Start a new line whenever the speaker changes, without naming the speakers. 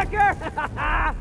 sucker!